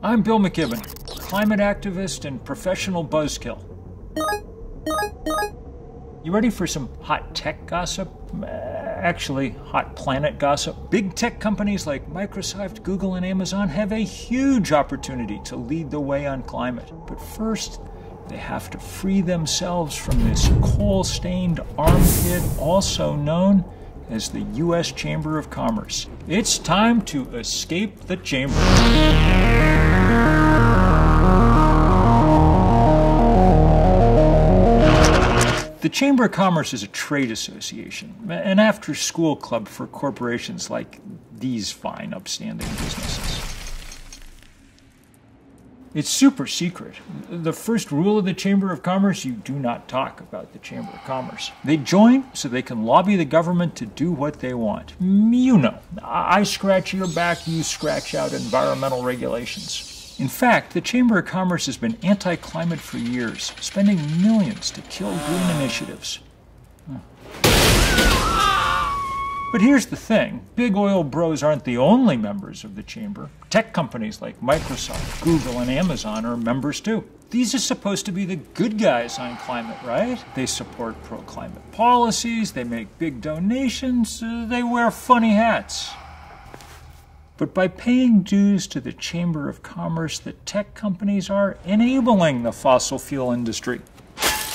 I'm Bill McKibben, climate activist and professional buzzkill. You ready for some hot tech gossip? Uh, actually, hot planet gossip. Big tech companies like Microsoft, Google, and Amazon have a huge opportunity to lead the way on climate. But first, they have to free themselves from this coal stained armpit, also known as the U.S. Chamber of Commerce. It's time to escape the chamber. The Chamber of Commerce is a trade association, an after school club for corporations like these fine, upstanding businesses. It's super secret. The first rule of the Chamber of Commerce you do not talk about the Chamber of Commerce. They join so they can lobby the government to do what they want. You know, I scratch your back, you scratch out environmental regulations. In fact, the Chamber of Commerce has been anti climate for years, spending millions to kill green initiatives. But here's the thing big oil bros aren't the only members of the chamber. Tech companies like Microsoft, Google, and Amazon are members too. These are supposed to be the good guys on climate, right? They support pro climate policies, they make big donations, uh, they wear funny hats. But by paying dues to the Chamber of Commerce, the tech companies are enabling the fossil fuel industry.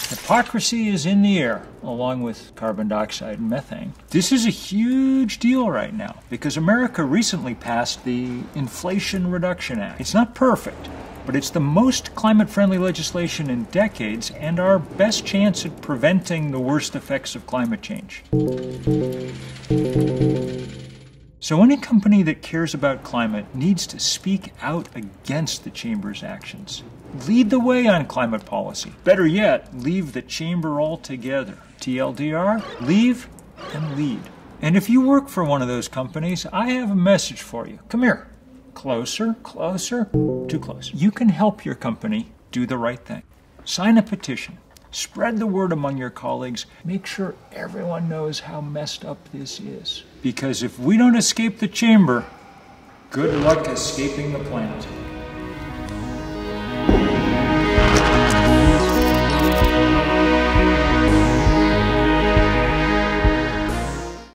Hypocrisy is in the air, along with carbon dioxide and methane. This is a huge deal right now because America recently passed the Inflation Reduction Act. It's not perfect, but it's the most climate friendly legislation in decades and our best chance at preventing the worst effects of climate change. So, any company that cares about climate needs to speak out against the Chamber's actions. Lead the way on climate policy. Better yet, leave the Chamber altogether. TLDR, leave and lead. And if you work for one of those companies, I have a message for you. Come here. Closer, closer, too close. You can help your company do the right thing. Sign a petition Spread the word among your colleagues. Make sure everyone knows how messed up this is. Because if we don't escape the chamber, good luck escaping the planet.